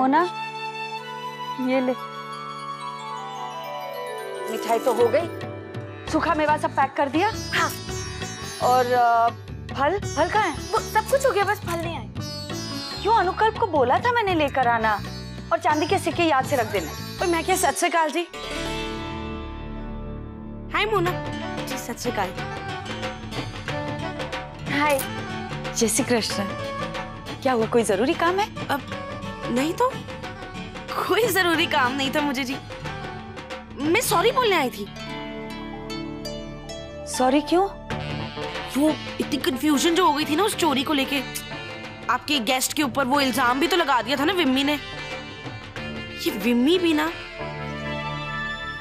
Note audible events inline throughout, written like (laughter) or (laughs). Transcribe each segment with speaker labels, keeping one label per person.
Speaker 1: मोना ये ले। मिठाई तो हो गई। सूखा मेवा सब पैक कर दिया।
Speaker 2: हाँ।
Speaker 1: और फल? फल कहाँ है?
Speaker 2: वो सब कुछ हो गया बस फल नहीं आए।
Speaker 1: क्यों अनुकल्प को बोला था मैंने लेकर आना? और चांदी के सिक्के याद से रख देना।
Speaker 2: और मैं क्या सत श्रीकाल जी? हाय मोना। जी सत श्रीकाल
Speaker 1: हाय। जय श्री कृष्ण। क्या हुआ कोई ज़रूरी काम है?
Speaker 2: अब नहीं तो? कोई ज़रूरी काम नहीं था मुझे जी। मैं सॉरी बोलने आई थी।
Speaker 1: सॉरी क्यों?
Speaker 2: वो इतनी कंफ्यूजन जो हो गई थी ना उस चोरी को लेके। आपके गेस्ट के ऊपर वो इल्ज़ाम भी तो लगा दिया था ना विम्मी ने। ये विम्मी भी ना?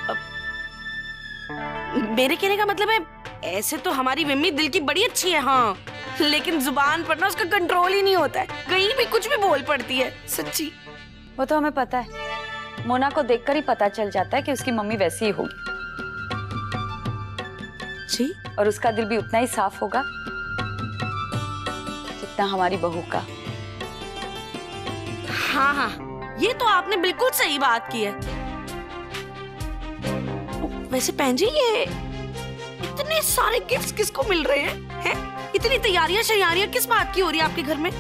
Speaker 2: अब- मेरे कहने का मतलब है ऐसे तो हमारी विम्मी दिल की बड़ी अच्छी है हाँ। लेकिन ज़ुबान पर ना उसका कंट्रोल ही नहीं होता है। कहीं भी कुछ भी बोल पड़ती है सच्ची।
Speaker 1: वो तो हमें पता है। मोना को देखकर ही पता चल जाता है कि उसकी मम्मी वैसी ही होगी।
Speaker 2: जी?
Speaker 1: और उसका दिल भी उतना ही साफ़ होगा जितना हमारी बहू का।
Speaker 2: हाँ हाँ। ये तो आपने बिल्कुल सही बात की है। वैसे बहन जी ये इतने सारे गिफ्ट्स किसको मिल रहे हैं हैं? इतनी तैयारियाँ शैयारियाँ किस बात की हो रही है आपके घर में?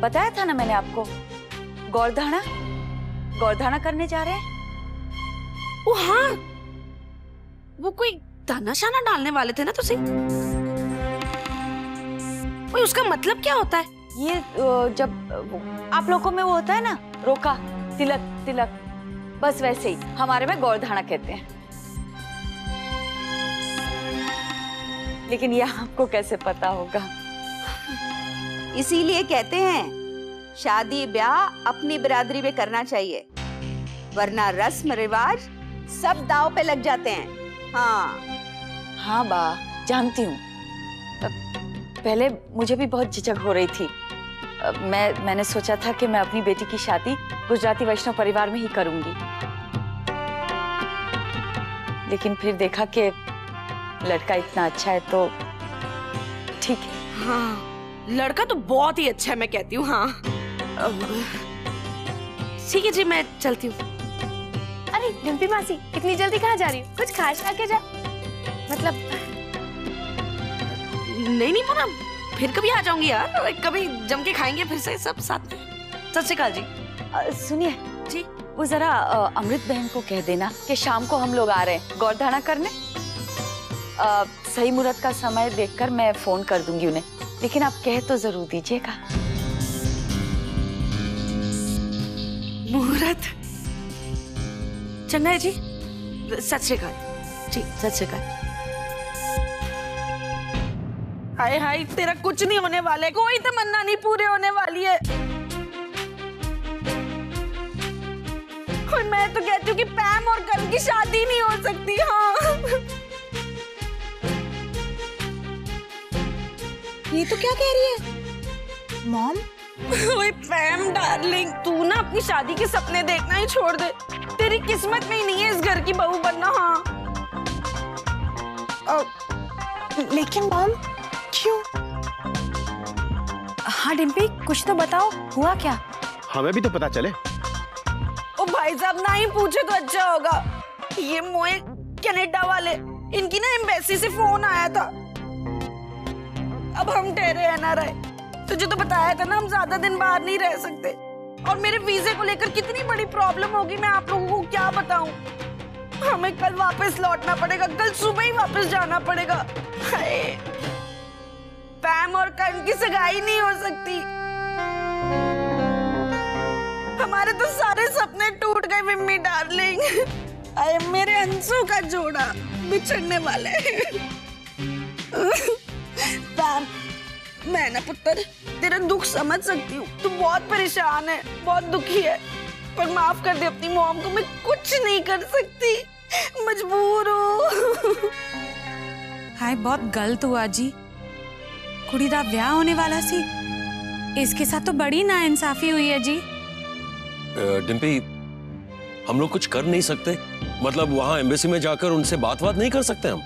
Speaker 1: बताया था ना मैंने आपको। गौरधाना गौरधाना करने जा रहे हैं?
Speaker 2: ओ हाँ। वो कोई दाना शाना डालने वाले थे ना तुसी? उसका मतलब क्या होता है?
Speaker 1: ये जब आप लोगों में वो होता है ना रोका तिलक तिलक। बस वैसे ही हमारे में गौरधाना कहते हैं। लेकिन ये आपको कैसे पता होगा?
Speaker 3: इसीलिए कहते हैं शादी ब्याह अपनी बिरादरी में करना चाहिए वरना रस्म रिवाज सब दाव पे लग जाते हैं। हाँ।
Speaker 1: हाँ बा जानती हूँ। पहले मुझे भी बहुत झिझक हो रही थी। मैं मैंने सोचा था कि मैं अपनी बेटी की शादी गुजराती वैष्णव परिवार में ही करूँगी। लेकिन फिर देखा कि लड़का इतना अच्छा है तो ठीक है।
Speaker 2: हाँ लड़का तो बहुत ही अच्छा है मैं कहती हूँ हाँ। ठीक है जी मैं चलती हूँ।
Speaker 4: अरे डिम्पी मासी इतनी जल्दी कहाँ जा रही हो? कुछ खास खा के जा। मतलब
Speaker 2: नहीं नहीं मोना फिर कभी आ जाऊँगी यार। कभी जम के खाएँगे फिर से सब साथ में। सत श्रीकाल जी।
Speaker 1: सुनिए
Speaker 2: जी।
Speaker 1: वो जरा अमृत बहन को कह देना कि शाम को हम लोग आ रहे हैं। गौरधाना करने? अ, सही मुहूर्त का समय देखकर मैं फ़ोन कर दूँगी उन्हें। लेकिन आप कह तो ज़रूर दीजिएगा।
Speaker 2: मुहूर्त? है जी सत श्रीकाल। जी सत श्रीकाल। हाय हाय तेरा कुछ नहीं होने वाला है। कोई तमन्ना नहीं पूरे होने वाली है। और मैं तो कहती हूँ कि पैम और कल की शादी नहीं हो सकती हाँ।
Speaker 4: ये तो क्या कह रही है? मॉम
Speaker 2: ओए पैम डार्लिंग तू ना अपनी शादी के सपने देखना ही छोड़ दे। तेरी किस्मत में ही नहीं है इस घर की बहू बनना हाँ।
Speaker 4: लेकिन मॉम क्यों? हाँ डिम्पी कुछ तो बताओ हुआ क्या?
Speaker 5: हमें भी तो पता चले।
Speaker 2: ओ भाई साहब ना ही पूछे तो अच्छा होगा। ये मोए कनाडा वाले इनकी ना एम्बेसी से फ़ोन आया था। अब हम ठहरे हैं ना रहे तुझे तो बताया था ना, हम ज़्यादा दिन बाहर नहीं रह सकते। और मेरे वीजे को लेकर कितनी बड़ी प्रॉब्लम होगी मैं आप लोगों को क्या बताऊँ? हमें कल वापस लौटना पड़ेगा, कल सुबह ही वापस जाना पड़ेगा। पैम और कर्ण की सगाई नहीं हो सकती। हमारे तो सारे सपने टूट गए मम्मी डार्लिंग। अरे मेरे अंशों का जोड़ा बिछड़ने वाले पैम मैं ना पुत्र तेरा दुख समझ सकती हूँ। तू बहुत परेशान है बहुत दुखी है। पर माफ़ कर दे अपनी मॉम को मैं कुछ नहीं कर सकती। मजबूर हूँ।
Speaker 6: हाय बहुत गलत हुआ जी। कुड़ी दा ब्याह होने वाला सी। इसके साथ तो बड़ी नाइंसाफी हुई है जी।
Speaker 7: डिम्पी हम लोग कुछ कर नहीं सकते। मतलब वहाँ एम्बेसी में जाकर उनसे बात बात नहीं कर सकते हम।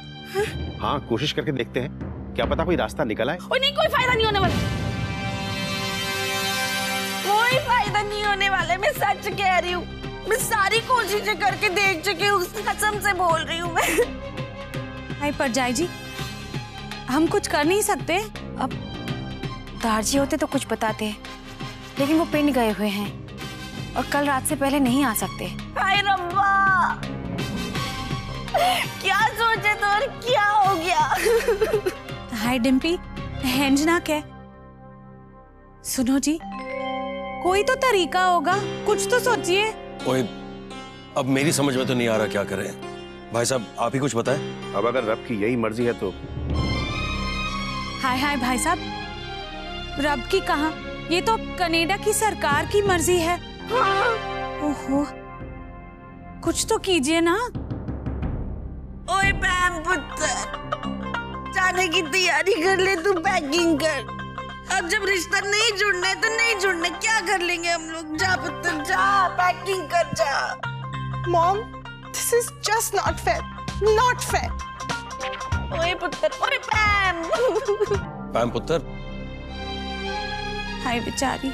Speaker 5: हाँ कोशिश करके देखते हैं। क्या पता कोई रास्ता निकल आए?
Speaker 2: और नहीं कोई फ़ायदा नहीं होने वाला। कोई फ़ायदा नहीं होने वाला है मैं सच कह रही हूँ। मैं सारी कोशिशें करके देख चुकी हूँ कसम से बोल रही हूँ मैं।
Speaker 6: हाय परजाई जी हम कुछ कर नहीं सकते।
Speaker 1: अब दारजी होते तो कुछ बताते लेकिन वो पिंड गए हुए हैं और कल रात से पहले नहीं आ सकते।
Speaker 2: हाय रब्बा! क्या सोचे तो और क्या हो गया?
Speaker 6: हाय डिम्पी हेंज ना कह। सुनो जी कोई तो तरीका होगा कुछ तो सोचिए।
Speaker 7: ओए अब मेरी समझ में तो नहीं आ रहा क्या करें। भाई साहब आप ही कुछ बताएँ।
Speaker 5: अब अगर रब की यही मर्ज़ी है तो।
Speaker 6: हाय हाय भाई साहब रब की कहा? ये तो कनाडा की सरकार की मर्ज़ी है। ओहो कुछ तो कीजिए ना।
Speaker 2: ओए पुत्र। जाने की तैयारी कर ले तू पैकिंग कर। अब जब रिश्ता नहीं जुड़ना है तो नहीं जुड़ना क्या कर लेंगे हम लोग? जा पुत्र जा पैकिंग कर जा।
Speaker 8: Mom, this is just not fair. Not fair.
Speaker 2: ओए पुत्र ओए पैम
Speaker 7: पैम पुत्र।
Speaker 6: हाय बेचारी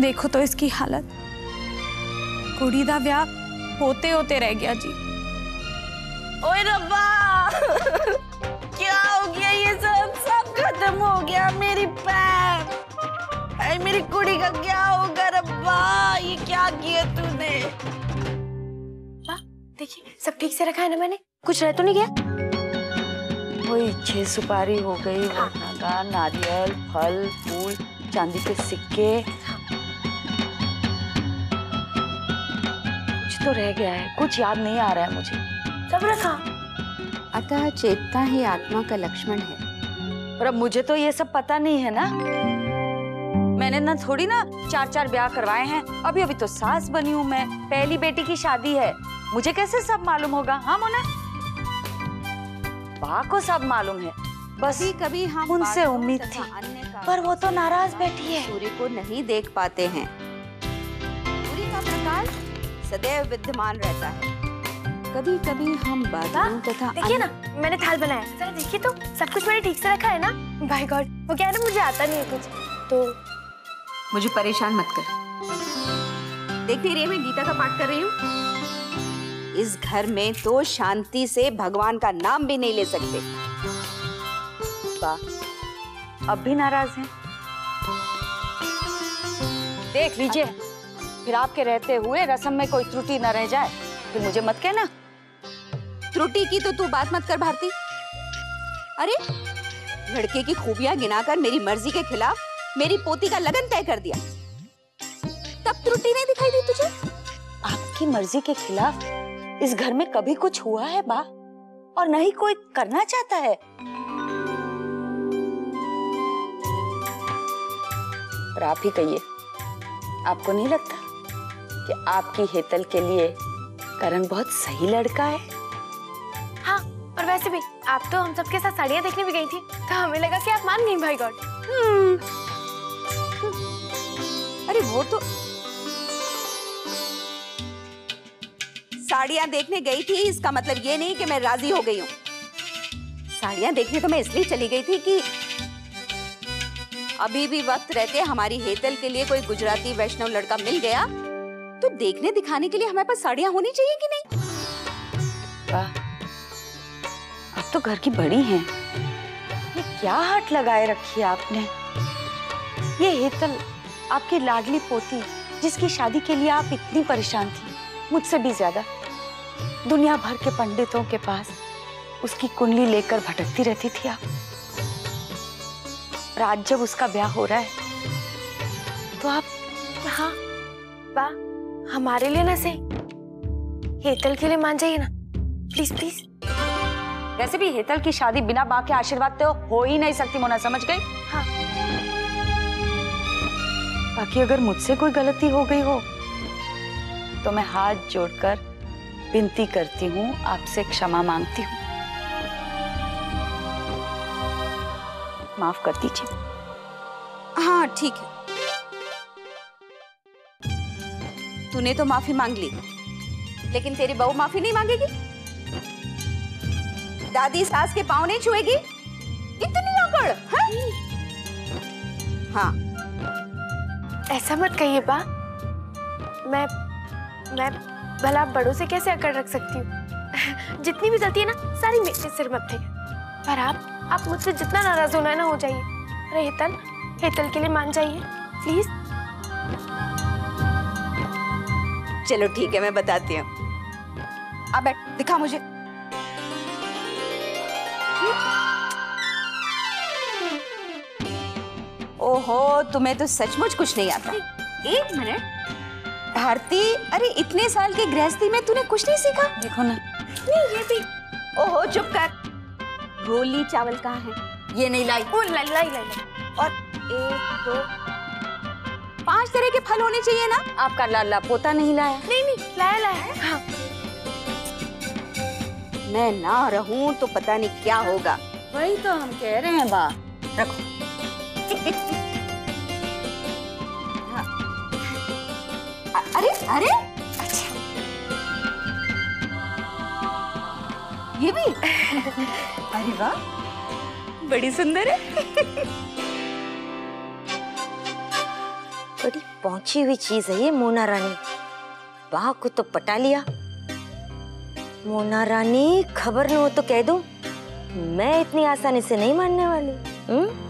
Speaker 6: देखो तो इसकी हालत। कुड़ी का ब्याह होते होते रह गया जी।
Speaker 2: ओए रब्बा। क्या हो गया ये सब? सब खत्म हो गया मेरी पैम अरे मेरी कुड़ी का क्या होगा रब्बा? ये क्या किया तूने?
Speaker 4: देखिए सब ठीक से रखा है ना मैंने? कुछ रह तो नहीं गया?
Speaker 1: वही छह सुपारी हो गई वरनागा नारियल फल फूल चांदी के सिक्के। कुछ तो रह गया है कुछ याद नहीं आ रहा है मुझे।
Speaker 4: सब रखा?
Speaker 3: अतः चेतना ही आत्मा का लक्ष्मण है।
Speaker 1: पर अब मुझे तो ये सब पता नहीं है ना? मैंने ना थोड़ी ना चार चार ब्याह करवाए हैं। अभी अभी तो सास बनी हूँ मैं। पहली बेटी की शादी है। मुझे कैसे सब मालूम होगा? हाँ मोना? बा को सब मालूम है। बस
Speaker 3: कभी कभी हम
Speaker 1: उनसे उम्मीद थी। पर वो तो नाराज़ बैठी है।
Speaker 3: सूर्य को नहीं देख पाते हैं। सूर्य का प्रकाश सदैव विद्यमान रहता है। कभी कभी हम बादलों तथा
Speaker 4: देखिए ना मैंने थाल बनाया जरा देखिए तो सब कुछ मैंने ठीक से रखा है ना? बाय गॉड वो कह रहे मुझे आता नहीं है कुछ। तो
Speaker 3: मुझे परेशान मत कर। देख नहीं रही मैं गीता का पाठ कर रही हूँ। इस घर में तो शांति से भगवान का नाम भी नहीं ले सकते।
Speaker 1: अब भी नाराज़ हैं। देख लीजिए फिर आपके रहते हुए रसम में कोई त्रुटि न रह जाए। फिर मुझे मत कहना।
Speaker 3: त्रुटि की तो तू बात मत कर, भारती। अरे, लड़के की खूबियाँ गिनाकर मेरी मर्ज़ी के खिलाफ मेरी पोती का लगन तय कर दिया। तब त्रुटि नहीं दिखाई दी तुझे?
Speaker 1: आपकी मर्ज़ी के खिलाफ इस घर में कभी कुछ हुआ है, बा? और न ही कोई करना चाहता है। पर आप ही कहिए, आपको नहीं लगता कि आपकी हेतल के लिए करण बहुत सही लड़का हाँ?
Speaker 4: और वैसे भी आप तो हम सबके साथ साड़ियाँ देखने भी गई थी तो हमें लगा कि आप मान गई भाई गॉड।
Speaker 3: अरे वो तो साड़ियाँ देखने गई थी इसका मतलब ये नहीं कि मैं राज़ी हो गई हूँ। साड़ियाँ देखने तो मैं इसलिए चली गई थी कि अभी भी वक्त रहते हमारी हेतल के लिए कोई गुजराती वैष्णव लड़का मिल गया तो देखने दिखाने के लिए हमारे पास साड़ियाँ होनी चाहिए कि नहीं?
Speaker 1: वाह। तो घर की बड़ी हैं। ये क्या हाथ लगाए रखी है आपने? ये हेतल, आपकी लाडली पोती, जिसकी शादी के लिए आप इतनी परेशान थी, मुझसे भी ज़्यादा। दुनिया भर के पंडितों के पास उसकी कुंडली लेकर भटकती रहती थी आप। आज जब उसका ब्याह हो रहा है तो आप
Speaker 4: हाँ बा हमारे लिए ना सही। हेतल के लिए मान जाइए ना। Please please.
Speaker 1: वैसे भी हेतल की शादी बिना बा के आशीर्वाद तो हो ही नहीं सकती मोना समझ गई?
Speaker 4: हाँ।
Speaker 1: बाकी अगर मुझसे कोई गलती हो गई हो तो मैं हाथ जोड़कर विनती करती हूँ आपसे क्षमा मांगती हूँ। माफ़ कर दीजिए।
Speaker 3: हाँ ठीक है। तूने तो माफ़ी मांग ली लेकिन तेरी बहू माफ़ी नहीं मांगेगी? दादी सास के पाँव नहीं छुएगी? इतनी अकड़ हाँ?
Speaker 4: ऐसा मत कहिए बा। मैं मैं भला बड़ों से कैसे अकड़ रख सकती हूँ? जितनी भी गलती है ना सारी मेरे सिर मत्थे है पर आप आप मुझसे जितना नाराज़ होना है ना हो जाइए। अरे हेतल हेतल के लिए मान जाइए प्लीज़
Speaker 3: चलो ठीक है मैं बताती हूँ। अब बैठ दिखा मुझे। ओहो तुम्हें तो सचमुच कुछ नहीं आता। एक मिनट। भारती अरे इतने साल की गृहस्थी में तूने कुछ नहीं सीखा?
Speaker 1: देखो ना।
Speaker 3: नहीं ये भी। ओहो चुप कर। रोली चावल कहाँ है? ये नहीं लाई।
Speaker 4: ओ लाई लाई लाई लाई।
Speaker 3: और एक दो। पाँच तरह के फल होने चाहिए ना?
Speaker 1: आपका लाला पोता नहीं लाया।
Speaker 4: नहीं नहीं लाया लाया। हाँ।
Speaker 3: मैं ना रहूँ तो पता नहीं क्या होगा।
Speaker 1: वही तो हम कह रहे हैं बा रखो।
Speaker 3: अ- अरे अरे अच्छा। ये भी। अरे वाह। बड़ी सुंदर है।
Speaker 9: बड़ी पहुँची हुई चीज़ है ये, मोना रानी। बा को तो पटा लिया। मोना रानी, खबर न हो तो कह दूँ। मैं इतनी आसानी से नहीं मानने वाली। हम्म?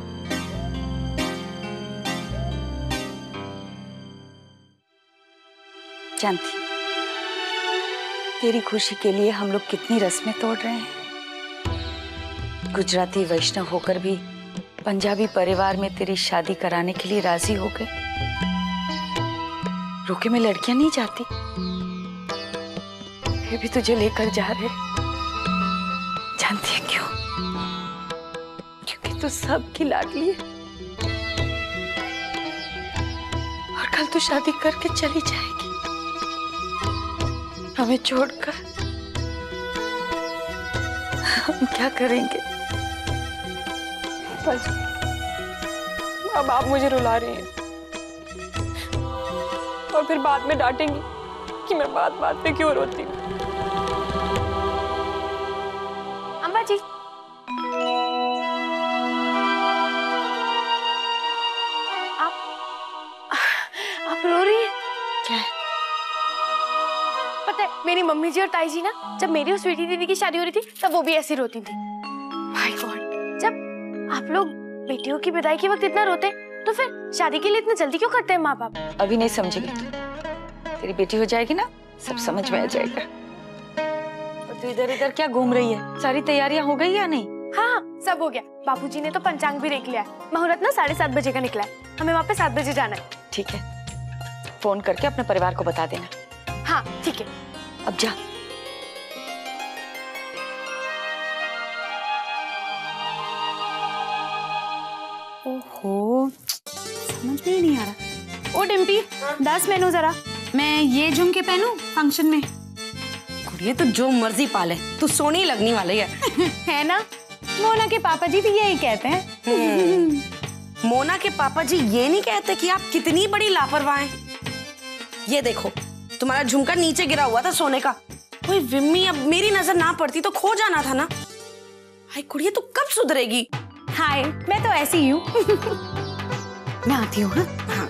Speaker 1: जानती तेरी खुशी के लिए हम लोग कितनी रस्में तोड़ रहे हैं। गुजराती वैष्णव होकर भी, पंजाबी परिवार में तेरी शादी कराने के लिए राज़ी हो गए। रोके में लड़कियाँ नहीं जाती। फिर भी तुझे लेकर जा रहे जानती है क्यों? क्योंकि तू सबकी लाडली है और कल तू शादी करके चली जाएगी। हमें छोड़कर हम क्या करेंगे?
Speaker 4: बस। अब आप मुझे रुला रही हैं। और फिर बाद में डांटेंगी कि मैं बात बात पे क्यों रोती हूँ? मम्मी जी और ताई जी ना जब मेरी और स्वीटी दीदी की शादी हो रही थी तब वो भी ऐसी रोती थी। माय गॉड जब आप लोग बेटियों की विदाई के वक्त इतना रोते तो फिर शादी के लिए इतना जल्दी क्यों करते हैं माँ बाप
Speaker 1: अभी नहीं समझेगी तू। तेरी बेटी हो जाएगी ना सब समझ में आ जाएगा। और तू इधर इधर क्या घूम रही है? सारी तैयारियाँ हो गई या नहीं?
Speaker 4: हाँ हाँ सब हो गया। बापूजी ने तो पंचांग भी देख लिया है। मुहूर्त ना साढ़े सात बजे का निकला है। हमें वहाँ पे सात बजे जाना है।
Speaker 1: ठीक है। फ़ोन करके अपने परिवार को बता देना।
Speaker 4: हाँ ठीक है।
Speaker 1: अब जा।
Speaker 6: ओहो समझ में ही नहीं आ रहा।
Speaker 4: ओ डिम्पी दस मेनू जरा।
Speaker 6: मैं ये झुमके पहनूं फ़ंक्शन में?
Speaker 2: ये तो जो मर्ज़ी पाले तू सोनी ही लगने वाली है। (laughs)
Speaker 6: है ना? मोना के पापा जी भी यही कहते हैं।
Speaker 2: मोना के पापा जी ये नहीं कहते कि आप कितनी बड़ी लापरवाह हैं। ये देखो तुम्हारा झुमका नीचे गिरा हुआ था सोने का। ओए विम्मी अब मेरी नज़र ना पड़ती तो खो जाना था ना। हाय कुड़िए तू कब सुधरेगी?
Speaker 6: हाय मैं तो ऐसी ही हूँ। (laughs) मैं आती हूँ हाँ?
Speaker 2: हाँ।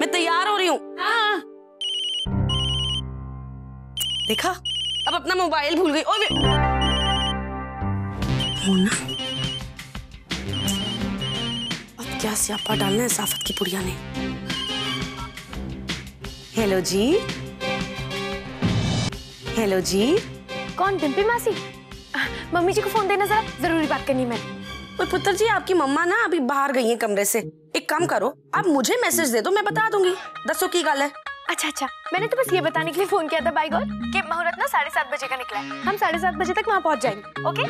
Speaker 2: मैं तैयार हो रही हूँ।
Speaker 6: हाँ।
Speaker 2: देखा? अब अपना मोबाइल भूल गई। ओए मोना। अब क्या स्यापा डालना है साफत की पुड़िया ने? हेलो जी हेलो जी
Speaker 4: कौन डिम्पी मासी? मम्मी जी को फ़ोन देना जरा ज़रूरी बात करनी
Speaker 2: मैं पुत्र जी आपकी मम्मा ना अभी बाहर गई हैं कमरे से। एक काम करो आप मुझे मैसेज दे दो मैं बता दूँगी। दसो की गल है।
Speaker 4: अच्छा अच्छा मैंने तो बस ये बताने के लिए फ़ोन किया था बाई गॉड कि मुहूर्त ना साढ़े सात बजे का निकला है। हम साढ़े सात बजे तक वहाँ पहुँच जाएँगे ओके?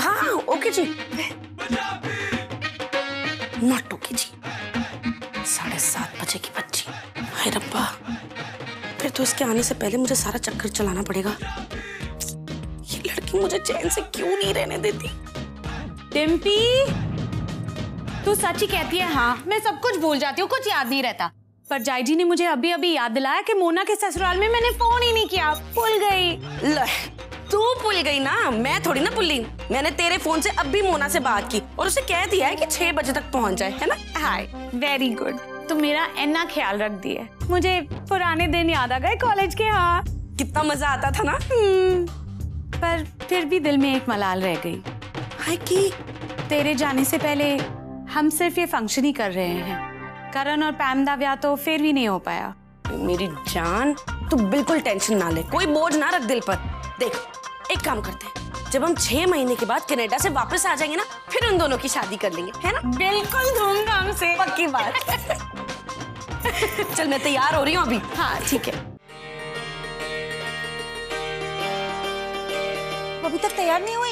Speaker 2: हाँ ओके जी। (laughs) नॉट ओके जी। साढ़े सात हाय रब्बा फिर तो इसके आने से पहले मुझे सारा चक्कर चलाना पड़ेगा। ये लड़की मुझे चैन से क्यों नहीं रहने देती?
Speaker 6: डिम्पी तू सच ही कहती है हाँ मैं सब कुछ भूल जाती हूँ कुछ याद नहीं रहता। पर जाई जी ने मुझे अभी अभी याद दिलाया कि मोना के ससुराल में मैंने फ़ोन ही नहीं किया भूल गई।
Speaker 2: तू भूल गई ना मैं थोड़ी ना भूली। मैंने तेरे फ़ोन से अब भी मोना से बात की और उसे कह दिया है कि छह बजे तक पहुँच जाए है ना?
Speaker 6: हाय वेरी गुड तुम मेरा इतना ख्याल रख दिए। मुझे पुराने दिन याद आ गए कॉलेज के हाँ।
Speaker 2: कितना मज़ा आता था ना।
Speaker 6: हम्म, पर फिर भी दिल में एक मलाल रह गई।
Speaker 2: हाय की।
Speaker 6: तेरे जाने से पहले हम सिर्फ़ ये फ़ंक्शन ही कर रहे हैं। करण और पैम दा ब्याह तो फिर भी नहीं हो पाया।
Speaker 2: मेरी जान तू बिल्कुल टेंशन ना ले कोई बोझ ना रख दिल पर। देख एक काम करते हैं। जब हम छह महीने के बाद कनाडा से वापस आ जाएँगे ना फिर उन दोनों की शादी कर लेंगे है ना?
Speaker 6: बिल्कुल धूमधाम से
Speaker 2: पक्की बात। (laughs) चल मैं तैयार हो रही हूँ अभी।
Speaker 6: हाँ ठीक है। अभी तक तैयार नहीं हुए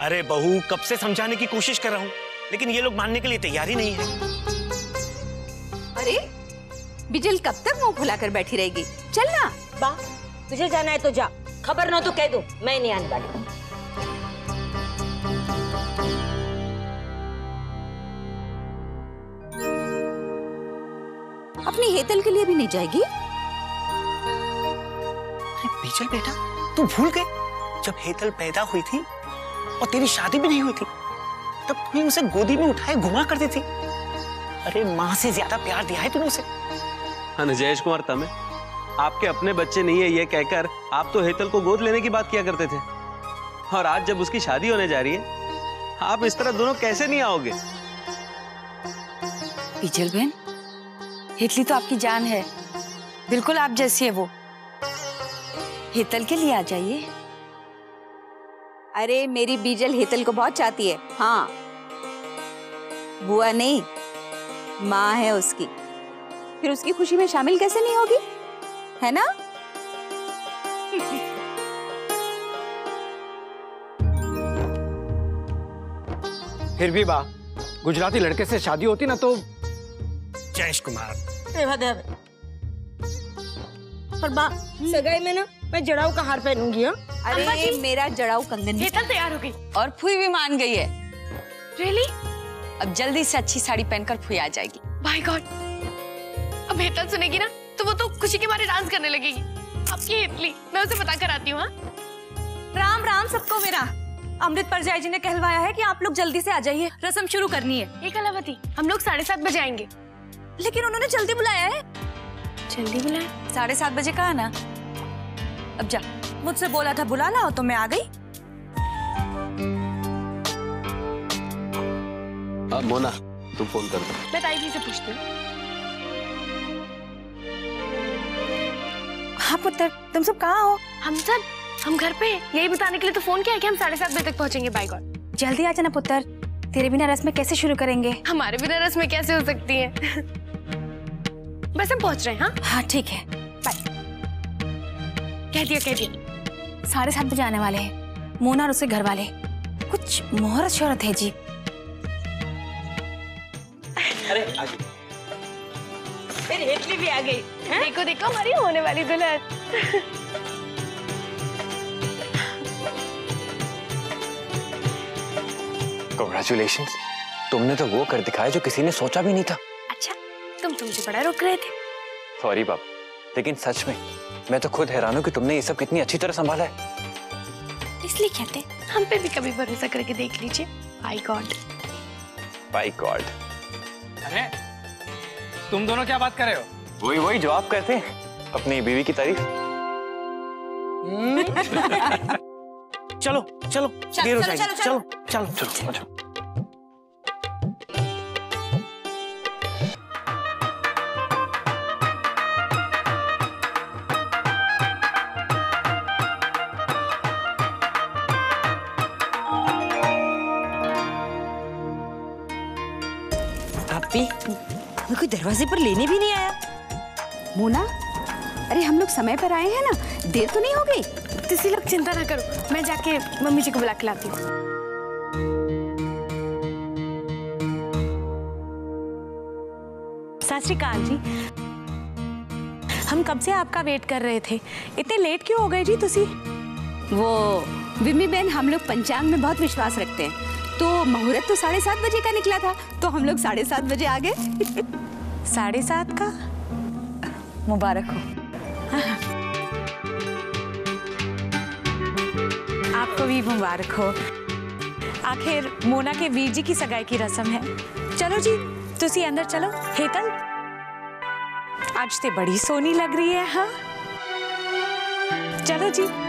Speaker 10: अरे बहू कब से समझाने की कोशिश कर रहा हूँ लेकिन ये लोग मानने के लिए तैयार ही नहीं है।
Speaker 3: अरे बिजल कब तक मुँह फुलाकर बैठी रहेगी? चल ना।
Speaker 9: बा तुझे जाना है तो जा। खबर ना तो कह दो मैं नहीं आने वाली।
Speaker 3: हेतल के लिए भी नहीं जाएगी?
Speaker 10: अरे बीजल बेटा तू भूल गए जब हेतल पैदा हुई थी और तेरी शादी भी नहीं हुई थी तब तूने उसे गोदी में उठाए घुमा करती थी। अरे माँ से ज़्यादा प्यार दिया है तूने उसे।
Speaker 11: हाँ जयेश कुमार तमे आपके अपने बच्चे नहीं है ये कहकर आप तो हेतल को गोद लेने की बात किया करते थे। और आज जब उसकी शादी होने जा रही है आप इस तरह दोनों कैसे नहीं आओगे?
Speaker 1: बीजल बहन हितली तो आपकी जान है। बिल्कुल आप जैसी है वो। हेतल के लिए आ जाइए।
Speaker 3: अरे मेरी बीजल हेतल को बहुत चाहती है। हाँ। बुआ नहीं माँ है उसकी। फिर उसकी खुशी में शामिल कैसे नहीं होगी? है ना?
Speaker 12: फिर भी बा गुजराती लड़के से शादी होती ना तो
Speaker 10: जयेश कुमार।
Speaker 9: पर बा सगाई में ना मैं जड़ाऊ का हार पहनूँगी हाँ।
Speaker 3: अरे मेरा जड़ाऊ कंगन
Speaker 4: हेतल तैयार हो गई।
Speaker 1: और फुई भी मान गई है।
Speaker 4: रियली
Speaker 1: अब जल्दी से अच्छी साड़ी पहनकर फुई आ जाएगी।
Speaker 4: बाय गॉड अब हेतल सुनेगी ना तो वो तो खुशी के मारे डांस करने लगेगी। आपकी हेतली मैं उसे बता कर आती हूँ हाँ?
Speaker 6: राम राम सबको मेरा। अमृत परजाई जी ने कहलवाया है कि आप लोग जल्दी से आ जाइए रसम शुरू करनी है।
Speaker 4: ये कलावती हम लोग साढ़े सात बजे आएँगे।
Speaker 6: लेकिन उन्होंने जल्दी बुलाया है।
Speaker 4: जल्दी बुलाया
Speaker 6: साढ़े सात बजे कहा ना। अब जा मुझसे बोला था बुला लाओ तो मैं आ गई।
Speaker 11: अब मोना तू फ़ोन कर दो।
Speaker 4: मैं ताई जी से पूछती हूँ।
Speaker 6: हाँ पुत्र तुम सब कहाँ हो?
Speaker 4: हम सब हम घर पे यही बताने के लिए तो फ़ोन किया है कि हम साढ़े सात बजे तक पहुँचेंगे बाय गॉड
Speaker 6: जल्दी आ जाना पुत्र तेरे बिना रस्में कैसे शुरू करेंगे?
Speaker 4: हमारे बिना रस्में कैसे हो सकती हैं? बस हम पहुँच रहे हैं हाँ?
Speaker 6: हाँ ठीक है।
Speaker 4: कह दिया कह दिया।
Speaker 6: साढ़े सात बजे आने वाले हैं। मोना और उसके घर वाले कुछ मोहरत शोहरत है जी।
Speaker 10: अरे आगे।
Speaker 9: फिर हेतली भी आ गई।
Speaker 4: देखो देखो हमारी होने वाली दुल्हन।
Speaker 13: कॉन्ग्रेचुलेशन तुमने तो वो कर दिखाया जो किसी ने सोचा भी नहीं था।
Speaker 4: तुम तो मुझे बड़ा रोक रहे थे।
Speaker 13: सॉरी बाप। लेकिन सच में मैं तो खुद हैरान हूँ कि तुमने ये सब कितनी अच्छी तरह संभाला है।
Speaker 4: इसलिए कहते हम पे भी कभी भरोसा करके देख लीजिए। आई गॉड
Speaker 13: बाई गॉड
Speaker 12: अरे तुम दोनों क्या बात कर रहे हो?
Speaker 13: वही वही जो आप कहते हैं। अपनी बीवी की तारीफ़। (laughs)
Speaker 10: चलो चलो देर हो जाएगी। चलो चलो।
Speaker 13: चलो चलो।
Speaker 9: आपी हमें कोई दरवाजे पर लेने भी नहीं आया।
Speaker 3: मोना अरे हम लोग समय पर आए हैं ना देर तो नहीं हो गई।
Speaker 4: किसी लोग चिंता ना करो मैं जाके मम्मी जी को बुला के लाती हूँ।
Speaker 6: सत श्रीकाल जी। हम कब से आपका वेट कर रहे थे? इतने लेट क्यों हो गए जी तुसी?
Speaker 3: वो विमी बहन हम लोग पंचांग में बहुत विश्वास रखते हैं। तो मुहूर्त तो साढ़े सात बजे का निकला था तो हम लोग साढ़े सात बजे आ गए। (laughs)
Speaker 6: साढ़े सात का? मुबारक हो। (laughs) आपको भी मुबारक हो। आखिर मोना के वीर जी की सगाई की रस्म है। चलो जी, तुसी अंदर चलो। हेतल? आज ते बड़ी सोनी लग रही है हाँ? चलो जी।